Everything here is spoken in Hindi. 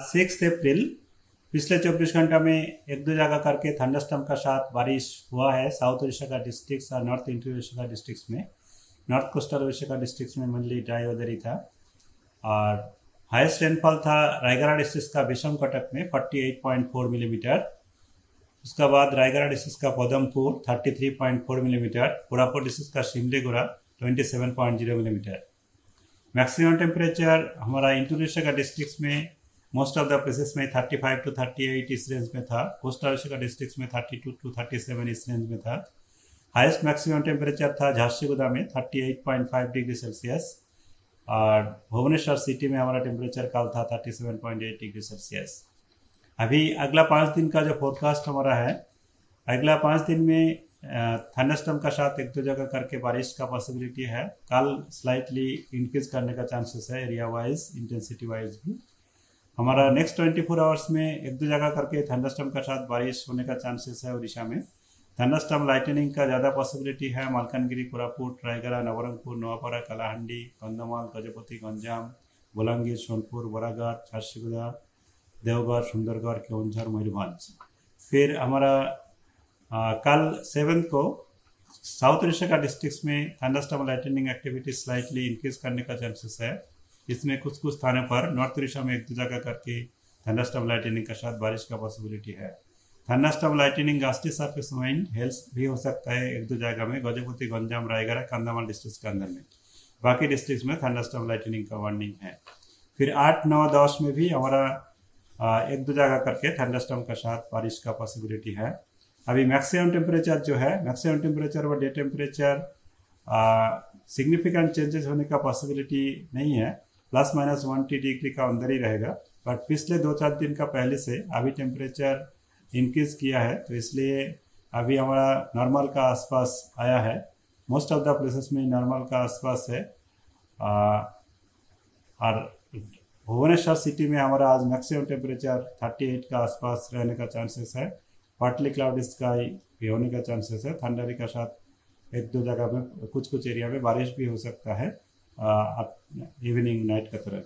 सिक्स अप्रैल, पिछले 24 घंटा में एक दो जगह करके थंडरस्टम का साथ बारिश हुआ है। साउथ उड़ीसा का डिस्ट्रिक्ट और नॉर्थ इंटर उड़ीसा का डिस्ट्रिक्ट में। नॉर्थ कोस्टल उड़ीसा का डिस्ट्रिक्ट में मेनली ड्राई वेदर ही था। और हाईएस्ट रेनफॉल था रायगढ़ डिस्ट्रिक्ट का विषम कटक में 48.4 मिलीमीटर उसके बाद रायगढ़ डिस्ट्रिक्ट का पदमपुर 33.4 मिलीमीटर कोरापुर डिस्ट्रिक्ट का शिमलीगुड़ा 27.0 मिलीमीटर मैक्सिमम टेम्परेचर हमारा इंटोनेशिया का डिस्ट्रिक्ट में मोस्ट ऑफ़ द प्लेसेस में 35 टू 38 इस रेंज में था कोस्टल का डिस्ट्रिक्ट में 32 टू 37 इस रेंज में था। हाईएस्ट मैक्सिमम टेम्परेचर था झारसीगुदा में 38.5 डिग्री सेल्सियस और भुवनेश्वर सिटी में हमारा टेम्परेचर कल था 37.8 डिग्री सेल्सियस अभी अगला पाँच दिन का जो फोरकास्ट हमारा है, अगला पाँच दिन में थंडरस्टॉर्म का साथ एक दो जगह करके बारिश का पॉसिबिलिटी है। कल स्लाइटली इंक्रीज करने का चांसेस है एरिया वाइज इंटेंसिटी वाइज भी। हमारा नेक्स्ट ट्वेंटी फोर आवर्स में एक दो जगह करके थंडरस्टॉर्म के साथ बारिश होने का चांसेस है उड़ीसा में। थंडरस्टॉर्म लाइटनिंग का ज़्यादा पॉसिबिलिटी है मालकानगिरी कोरापुट रायगढ़ नवरंगपुर नवापाड़ा कलाहांडी कंधमाल गजपति गंजाम बलांगीर सोनपुर बरागढ़ झारसुगुड़ा देवगढ़ सुंदरगढ़ केवंझर मयूरभंज। फिर हमारा आ, कल सेवेंथ को साउथ उड़ीसा का डिस्ट्रिक्ट में thunderstorm lightning activity slightly increase करने का चांसेस है। इसमें कुछ कुछ स्थानों पर नॉर्थ उड़ीसा में एक दो जगह करके थंडरस्टॉर्म लाइटनिंग के साथ बारिश का पॉसिबिलिटी है। Thunderstorm lightning gusty surface wind hails भी हो सकता है एक दो जगह में, गजपति, गंजाम, रायगढ़ कंधामाल डिस्ट्रिक्ट के अंदर में। बाकी डिस्ट्रिक्ट में थंडरस्टॉर्म लाइटनिंग का वार्निंग है। फिर आठ, नौ, दस में भी हमारा एक दो जगह करके थंडरस्टॉर्म के साथ बारिश का पॉसिबिलिटी है। अभी मैक्सिमम टेम्परेचर जो है मैक्सिमम टेम्परेचर व डे टेम्परेचर सिग्निफिकेंट चेंजेस होने का पॉसिबिलिटी नहीं है। प्लस माइनस वन टी डिग्री का अंदर ही रहेगा। बट पिछले दो चार दिन का पहले से अभी टेम्परेचर इंक्रीज किया है तो इसलिए अभी हमारा नॉर्मल का आसपास आया है। मोस्ट ऑफ़ द प्लेसेस में नॉर्मल का आसपास है। आ, और भुवनेश्वर सिटी में हमारा आज मैक्सिमम टेम्परेचर 38 का आसपास रहने का चांसेस है। पार्टली क्लाउड स्काई भी होने का चांसेस है। ठंडारी का साथ एक दो जगह में कुछ कुछ एरिया में बारिश भी हो सकता है। Evening night ಕತ್ತಾರೆ